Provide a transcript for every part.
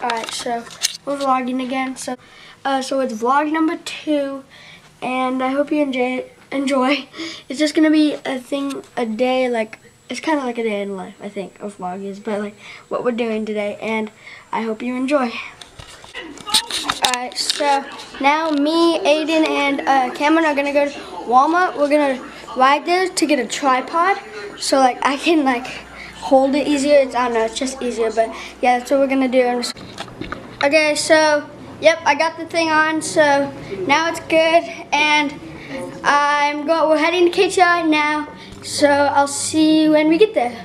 Alright, so we're vlogging again. So uh, so it's vlog number two and I hope you enjoy enjoy. It's just gonna be a thing a day like it's kinda like a day in life, I think, of vlog is, but like what we're doing today and I hope you enjoy. Alright, so now me, Aiden, and uh, Cameron are gonna go to Walmart. We're gonna ride there to get a tripod so like I can like hold it easier. It's, I don't know, it's just easier, but yeah, that's what we're gonna do. Okay, so, yep, I got the thing on, so now it's good, and I'm go. we're heading to KTI now, so I'll see you when we get there.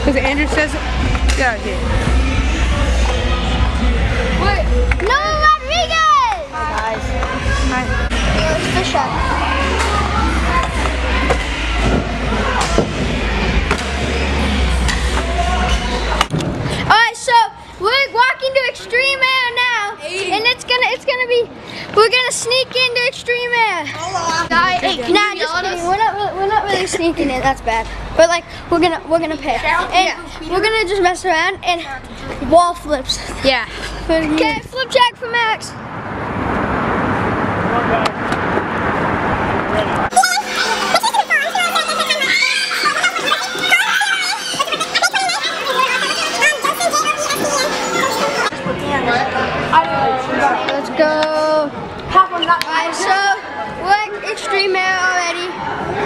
Because Andrew says, yeah, out be we're gonna sneak into Extreme Air. Hey, nah, just kidding. We're not really, we're not really sneaking in. That's bad. But like we're gonna we're gonna pay, and we're gonna just mess around and wall flips. Yeah. Okay, flip jack for Max. Alright, so we're at Extreme Air already.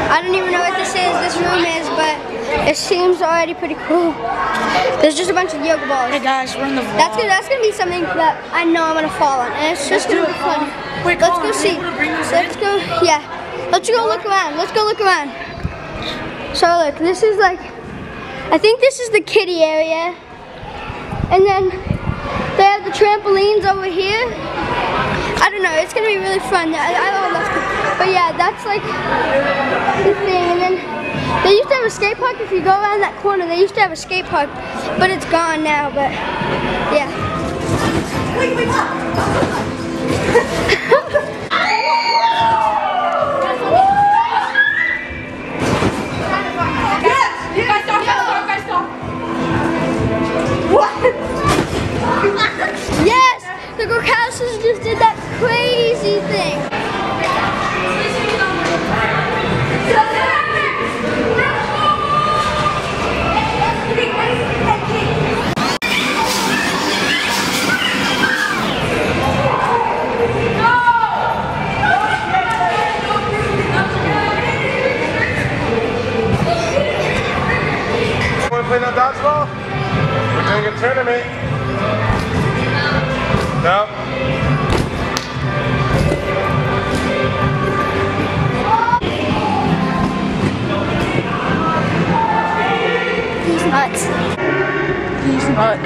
I don't even know what this is, this room is, but it seems already pretty cool. There's just a bunch of yoga balls. Hey guys, we're in the vlog. That's gonna, that's gonna be something that I know I'm gonna fall on, and it's just gonna be fun. Wait, let's on, go see. Let's go. Yeah, let's go look around. Let's go look around. So look, this is like, I think this is the kiddie area, and then they have the trampolines over here. I don't know, it's gonna be really fun. I, I love it. But yeah, that's like the thing. And then they used to have a skate park. If you go around that corner, they used to have a skate park, but it's gone now. But yeah. Wait, wait, just did that crazy thing. Can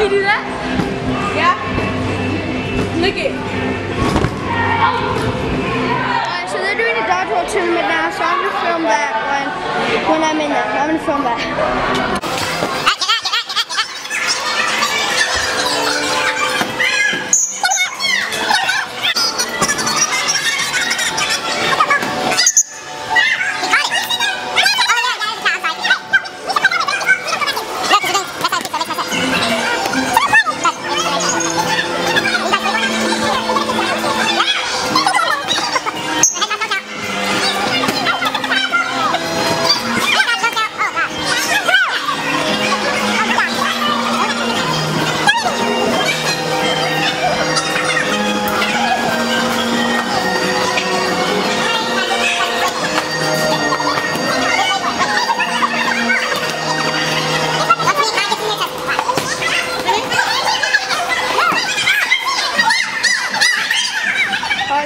you do that? Yeah? It. Alright, so they're doing a dodgeball tournament now, so I'm gonna film that when, when I'm in there. I'm gonna film that.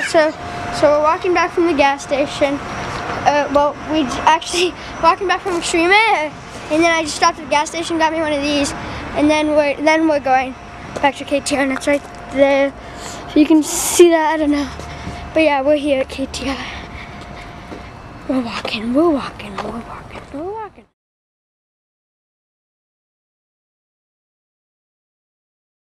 So so we're walking back from the gas station. Uh, well, we actually walking back from Extreme Air, and then I just stopped at the gas station, got me one of these, and then we're then we're going back to KTR, and it's right there. So you can see that. I don't know, but yeah, we're here at KTR. We're walking. We're walking. We're walking.